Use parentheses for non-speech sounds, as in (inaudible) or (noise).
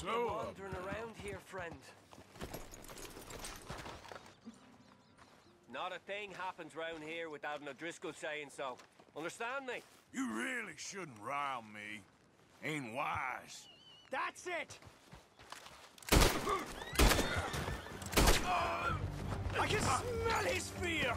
Slow You're wandering around here, friend. Not a thing happens round here without an O'Driscoll saying so. Understand me? you really shouldn't rile me. Ain't wise. That's it! (laughs) I can smell his fear!